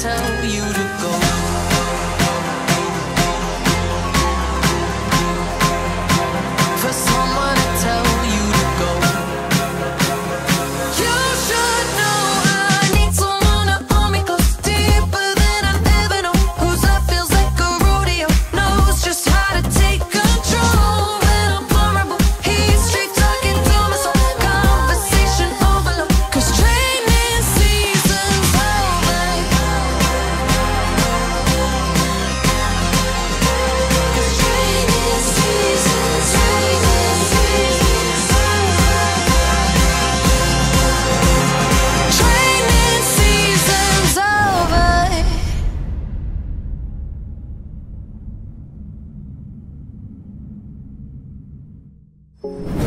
tell you you